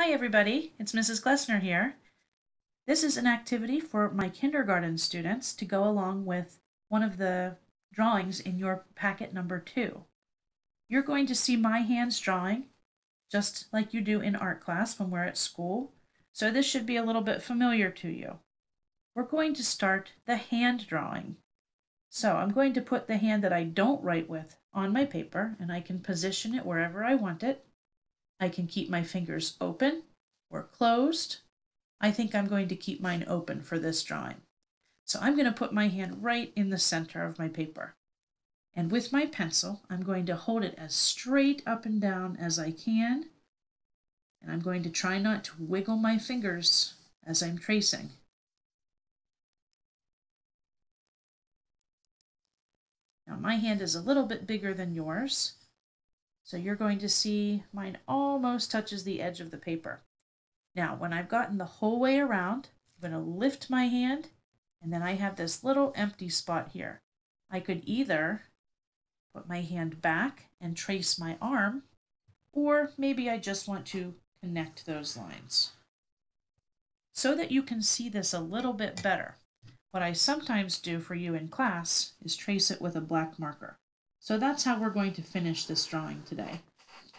Hi everybody, it's Mrs. Glessner here. This is an activity for my kindergarten students to go along with one of the drawings in your packet number two. You're going to see my hands drawing just like you do in art class when we're at school, so this should be a little bit familiar to you. We're going to start the hand drawing. So I'm going to put the hand that I don't write with on my paper and I can position it wherever I want it. I can keep my fingers open or closed. I think I'm going to keep mine open for this drawing. So I'm going to put my hand right in the center of my paper. And with my pencil, I'm going to hold it as straight up and down as I can. And I'm going to try not to wiggle my fingers as I'm tracing. Now my hand is a little bit bigger than yours, so you're going to see mine almost touches the edge of the paper. Now, when I've gotten the whole way around, I'm going to lift my hand, and then I have this little empty spot here. I could either put my hand back and trace my arm, or maybe I just want to connect those lines. So that you can see this a little bit better, what I sometimes do for you in class is trace it with a black marker. So that's how we're going to finish this drawing today.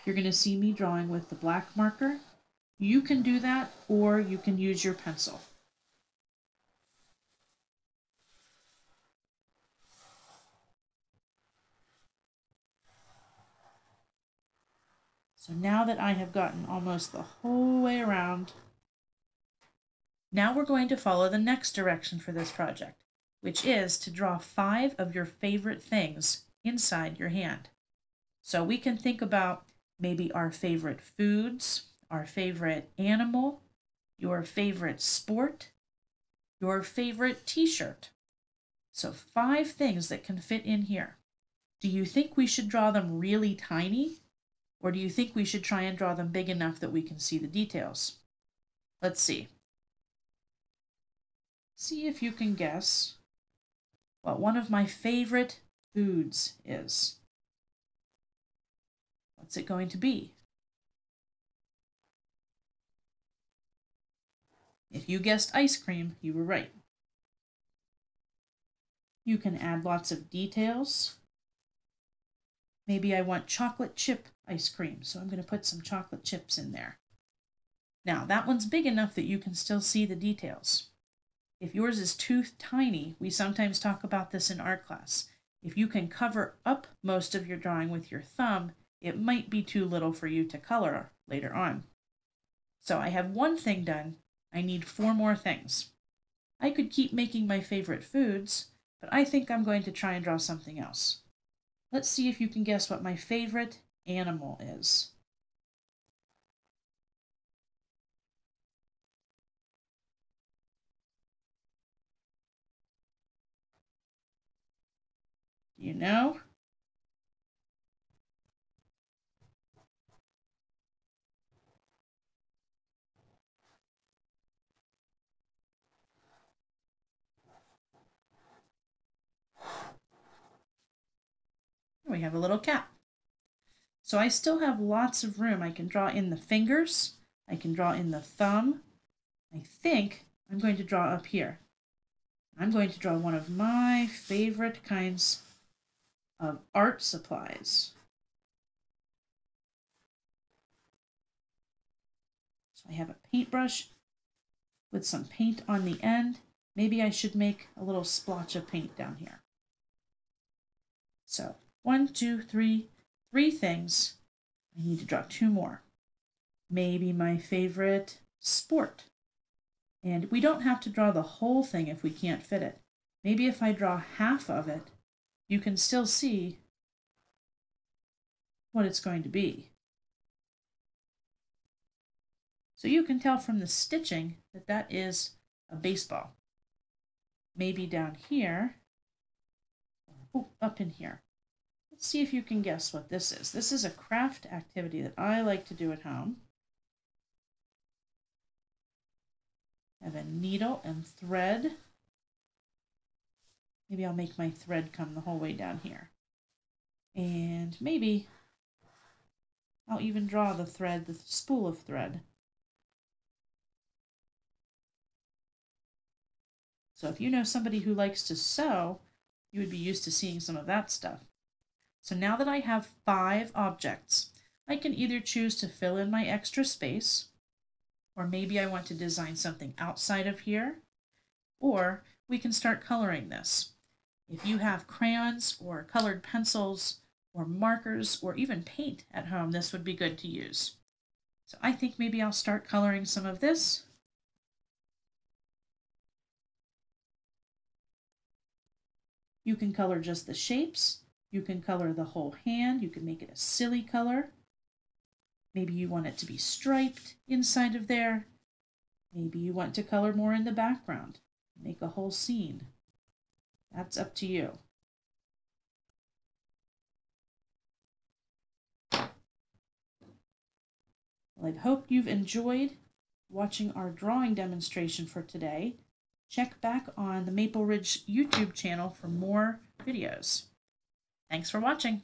You're going to see me drawing with the black marker. You can do that or you can use your pencil. So now that I have gotten almost the whole way around, now we're going to follow the next direction for this project, which is to draw five of your favorite things inside your hand. So we can think about maybe our favorite foods, our favorite animal, your favorite sport, your favorite t shirt. So, five things that can fit in here. Do you think we should draw them really tiny? Or do you think we should try and draw them big enough that we can see the details? Let's see. See if you can guess what one of my favorite foods is. What's it going to be? If you guessed ice cream, you were right. You can add lots of details. Maybe I want chocolate chip ice cream, so I'm going to put some chocolate chips in there. Now, that one's big enough that you can still see the details. If yours is too tiny, we sometimes talk about this in art class. If you can cover up most of your drawing with your thumb, it might be too little for you to color later on. So I have one thing done. I need four more things. I could keep making my favorite foods, but I think I'm going to try and draw something else. Let's see if you can guess what my favorite animal is. You know? We have a little cap. So I still have lots of room. I can draw in the fingers. I can draw in the thumb. I think I'm going to draw up here. I'm going to draw one of my favorite kinds of art supplies. So I have a paintbrush with some paint on the end. Maybe I should make a little splotch of paint down here. So one, two, three, three things. I need to draw two more. Maybe my favorite sport. And we don't have to draw the whole thing if we can't fit it. Maybe if I draw half of it, you can still see what it's going to be. So you can tell from the stitching that that is a baseball. Maybe down here, oh, up in here. Let's see if you can guess what this is. This is a craft activity that I like to do at home. I have a needle and thread Maybe I'll make my thread come the whole way down here. And maybe I'll even draw the thread, the spool of thread. So if you know somebody who likes to sew, you would be used to seeing some of that stuff. So now that I have five objects, I can either choose to fill in my extra space, or maybe I want to design something outside of here, or we can start coloring this. If you have crayons or colored pencils or markers or even paint at home, this would be good to use. So I think maybe I'll start coloring some of this. You can color just the shapes. You can color the whole hand. You can make it a silly color. Maybe you want it to be striped inside of there. Maybe you want to color more in the background. Make a whole scene. That's up to you. Well, I hope you've enjoyed watching our drawing demonstration for today. Check back on the Maple Ridge YouTube channel for more videos. Thanks for watching.